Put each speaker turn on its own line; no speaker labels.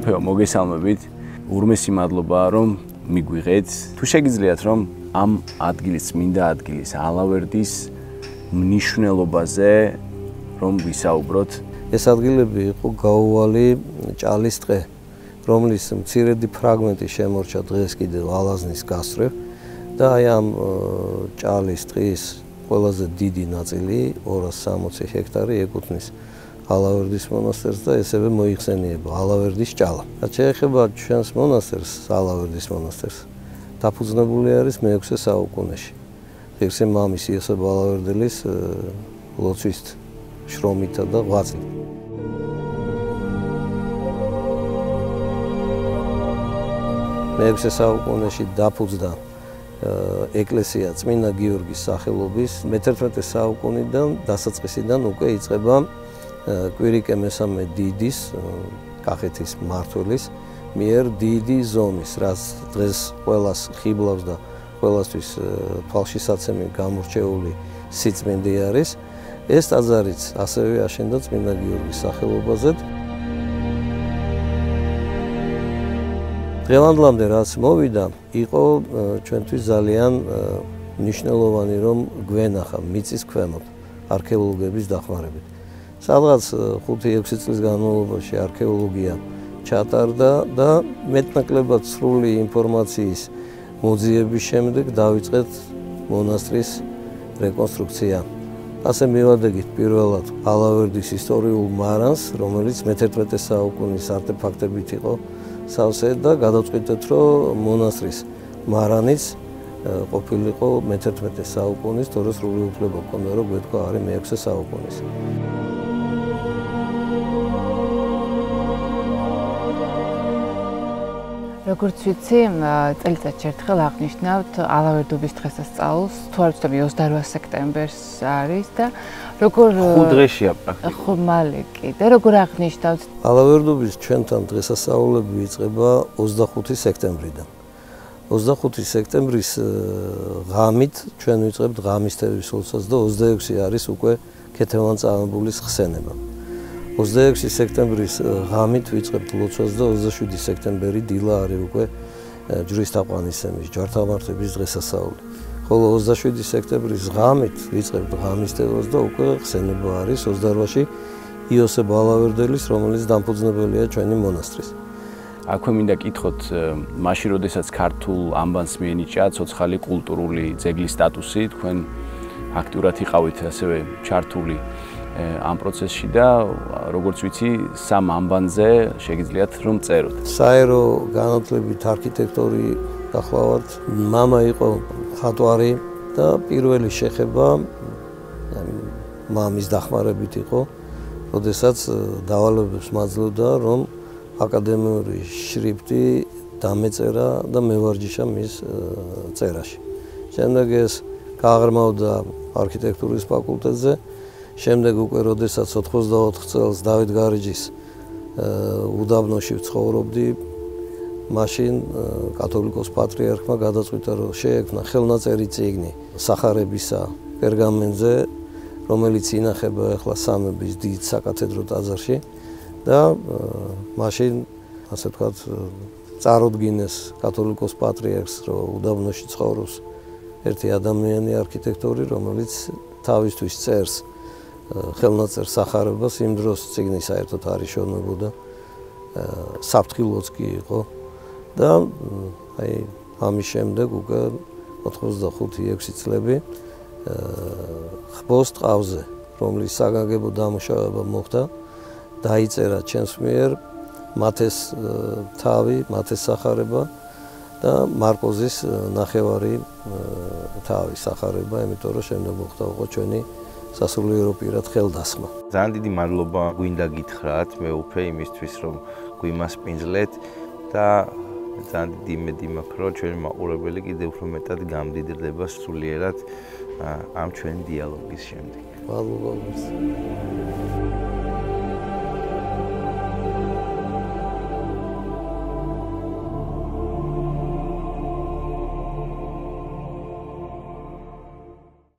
მეუფეო მოგესალმებით. ურმესი მადლობა რომ მიგვიღეთ. თუ შეგიძლიათ რომ ამ ადგილის მინდა ადგილის ალავერდის მნიშვნელობაზე რომ ვისაუბროთ.
ეს ადგილები იყო გაუვალი ჭალის ტყე, რომლის მცირედი ფრაგმენტი შემორჩა დღეს კიდევ ალაზნის გასწრებ და აი ამ ჭალის ტყის ყველაზე დიდი ნაწილი 260 ჰექტარი ეკუთვნის ალავერდის მონასტერს და ესევე მოიხსენიება ალავერდის ჭალა. რაც შეეხება ჩვენს მონასტერს, ალავერდის მონასტერს, დაფუძნებული არის მე-6 საუკუნეში. ღირსი მამის იოსებ ალავერდელის ლოცვის შრომითა და ღვაწლით. მე-6 საუკუნეში დაფუძნდა ეკლესია წმინდა გიორგის სახელობის მე-11 საუკუნიდან დასაწყისიდან უკვე იწყება კვირიკე მესამე დიდის კახეთის მმართველის მიერ დიდი ზომის, რაც დღეს ყოველას ხიბლავს და ყოველასთვის თვალშისაცემი გამორჩეული სიწმინდე არის. ეს ტაძარიც ასევე აშენდა წმინდა გიორგის სახელობაზე. დღევანდლამდე რაც მოვიდა, იყო ჩვენთვის ძალიან მნიშვნელოვანი რომ გვენახა მიწის ქვემოთ არქეოლოგების დახმარებით. სადღაც 5-6 წლის განმავლობაში არქეოლოგია ჩატარდა და მეტნაკლებად სრული ინფორმაციის მოძიების შემდეგ დაიწყეთ მონასტრის რეკონსტრუქცია. ასე მივადგეთ პირველად ალავერდის ისტორიულ მარანს, რომელიც მე-11 საუკუნის არტეფაქტებით იყო სავსე და გადავწყვიტეთ, რომ მონასტრის მარანიც ყოფილიყო მე-11 საუკუნის, თორე სრული უფლება ჰქონდა, რომ გვეთქვა არის მე-6 საუკუნის.
როგორც ვიცი, წელიწადში ერთხელ აღნიშნავთ ალავერდობის დღესასწაულს, თუ არ ვცდები 28 სექტემბერს არის და როგორ
ხუ დღეშია პრაქტიკულად.
ხო, მალე კიდე როგორ აღნიშნავთ?
ალავერდობის ჩვენთან დღესასწაულები იწყება 25 სექტემბრიდან. 25 სექტემბრის ღამით ჩვენ ვიწყებთ ღამის თევის ლოცვას და 26 არის უკვე ქეთევან წამებულის ხსენება. 26 სექტემბრის ღამით ვიწყებთ ლოცვას და 27 სექტემბერი დილა არის უკვე ჯვრის თაყვანისმის ჯვართამართების დღესასწაული. ხოლო 27 სექტემბრის ღამით ვიწყებთ ღამის თევას და უკვე ხსენება არის 28-ში იოსებ ალავერდელის, რომელიც დამფუძნებელია ჩვენი მონასტრის.
აქვე მინდა კითხოთ, მაშინ როდესაც ქართულ ამბანს მიენიჭა ცოცხალი კულტურული ძეგლის სტატუსი, თქვენ აქტიურად იყავით ასევე ჩართული ამ პროცესში და როგორც ვიცი, სამ ამბანზე შეგიძლიათ რომ წეროთ.
საერო განათლებით არქიტექტორი გახლავართ. мама იყო ხატვარი და პირველი შეხება მამის დახმარებით იყო, როდესაც დავალებებს მაძლევდა რომ აკადემიური შრიფტი დამეწერა და მევარჯიშა მის წერაში. შემდეგ ეს გააღრმავდა არქიტექტურის ფაკულტეტზე შემდეგ უკვე როდესაც 84 წელს დავით გარეჯის უდაბნოში ცხოვრობდი მაშინ კათოლიკოს პატრიარქმა გადაწყვიტა რომ შეექმნა ხელნაწერი წიგნი სახარებისა პერგამენტზე რომელიც ინახება ახლა სამების დიდ საკათედრო ტაძარში და მაშინ ასე ვთქვათ წარუდგინეს კათოლიკოს პატრიარქს რომ უდაბნოში ცხოვრობს ერთი ადამიანი არქიტექტორი რომელიც თავისთვის წერს ხელნაწერ სახარებას იმ დროს ციგნი საერთოდ არის შოვნებოდა საფრთხილოც კი იყო და აი ამის შემდეგ უკვე 85-6 წლები ხბოს ტყავზე რომლის საგანგებო დამუშავება მოხდა დაიწერა ჩემს მიერ მათეს თავი, მათეს სახარება და მარკოზის ნახევარი თავი სახარება, იმიტომ რომ შემდეგ მოხდა უკვე ჩვენი სასულიერო პირად ხელდასხმა.
ძალიან დიდი მადლობა გვინდა გითხრათ მე უფე იმისთვის რომ გვიმასპინძლეთ და ძალიან დიდი იმედი მაქვს რომ ჩვენი მაყურებელი კიდევ უფრო მეტად გამდიდრდება სულიერად ამ ჩვენი დიალოგის შემდეგ.
მადლობა.